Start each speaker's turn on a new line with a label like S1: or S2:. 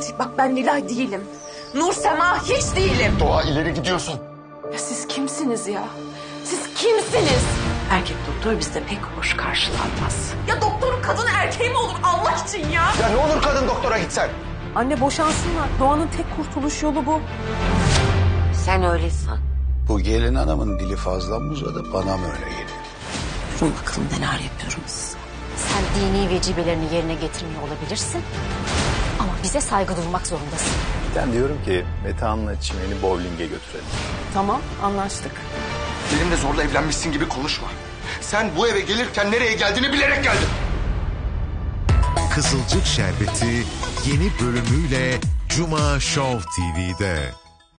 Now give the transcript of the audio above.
S1: Fatih bak ben Nilay değilim. Nur Sema hiç değilim.
S2: Doğa ileri gidiyorsun.
S1: Ya siz kimsiniz ya? Siz kimsiniz? Erkek doktor bizde pek hoş karşılanmaz. Ya doktorun kadın erkeği mi olur Allah için ya?
S2: Ya ne olur kadın doktora gitsen.
S3: Anne boşansınlar. Doğanın tek kurtuluş yolu bu.
S4: Sen öyle san.
S5: Bu gelin hanımın dili fazla mı uzadı bana mı öyle geliyor?
S1: Durun bakalım neler yapıyoruz.
S4: Sen dini vecibelerini yerine getirmiyor olabilirsin. Ama bize saygı duymak zorundasın.
S6: Ben diyorum ki Metehan'la Çimen'i bowling'e götürelim.
S3: Tamam anlaştık.
S2: Benimle zorla evlenmişsin gibi konuşma. Sen bu eve gelirken nereye geldiğini bilerek geldin.
S7: Kızılcık Şerbeti yeni bölümüyle Cuma Show TV'de.